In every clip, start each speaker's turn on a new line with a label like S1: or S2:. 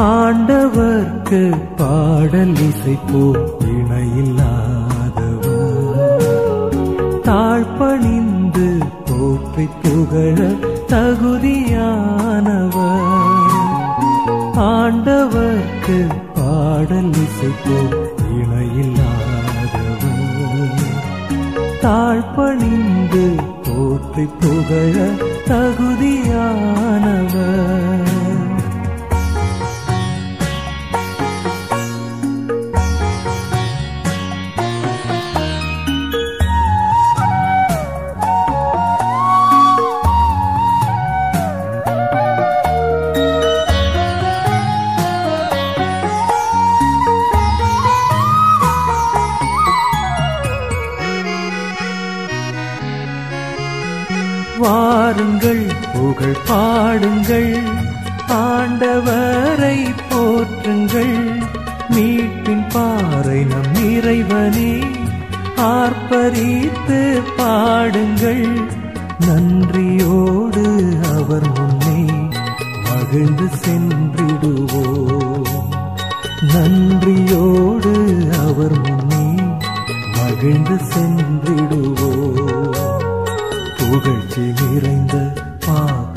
S1: ஆண்டவர்க்கு பாடல் இசைப்போ இணையில்லாதவர். தாழ்பணிந்து போற்றி புகழ தகுதியானவர். ஆண்டவர்க்கு பாடல் இசைப்போ இணையில்லாதவர். தாழ்பணிந்து போற்றி புகழ தகுதியானவர். வாருங்கள் புகழ் பாடுங்கள் ஆண்டவரை போற்றுங்கள். மீட்பின் பாறை நம் இறைவனே ஆர்ப்பரித்து பாடுங்கள். நன்றியோடு அவர் முன்னே மகிழ்ந்து சென்றிடுவோம். நன்றியோடு அவர் முன்னே மகிழ்ந்து சென்றிடுவோம்.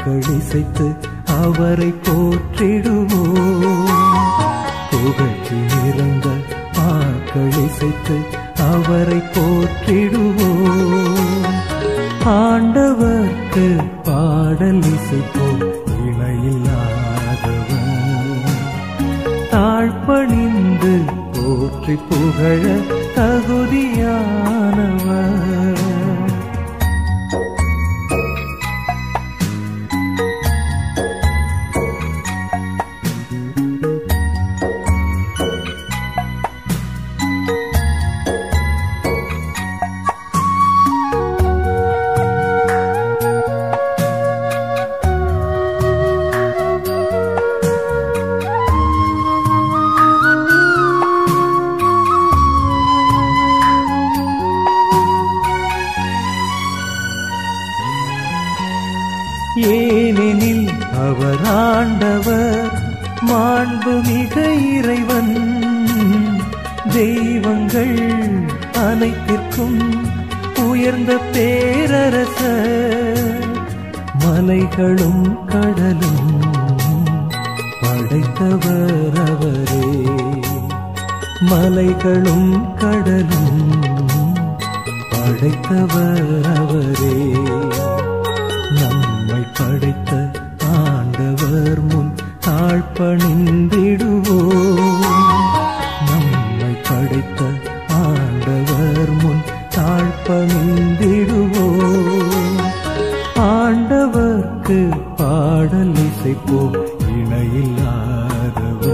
S1: பாக்கள் இசைத்து அவரை போற்றிடுவோம் புகழ்ச்சி இறந்த பாக்கள் இசைத்து அவரை போற்றிடுவோம் ஆண்டவர்க்கு பாடல் இசைப்போம் இணையில்லாதவன். தாழ்பணிந்து போற்றி புகழ தகு ஏனெனில் அவர் ஆண்டவர் மாண்புமிக இறைவன். தெய்வங்கள் அனைத்திற்கும் உயர்ந்த பேரரச மலைகளும் கடலும் படைத்தவர் அவரே. மலைகளும் கடலும் படைத்தவர் அவரே. ஆண்டவர்க்கு பாடல் இசைப்போம் இணையில்லாதவர்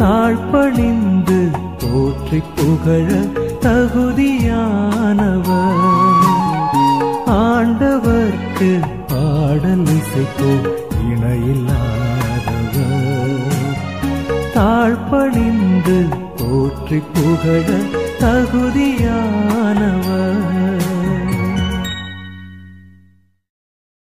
S1: தாழ்பணிந்து போற்றி புகழ தகுதியானவர். ஆண்டவர்க்கு பாடல் இசைப்போம் இணையில்லாதவர். தாழ்பணிந்து போற்றி புகழ தகுதியானவர்.